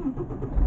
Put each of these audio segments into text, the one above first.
Mm-hmm.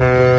Mm-hmm.